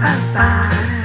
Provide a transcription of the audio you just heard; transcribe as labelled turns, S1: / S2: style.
S1: Bye.